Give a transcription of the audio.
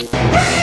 Hey!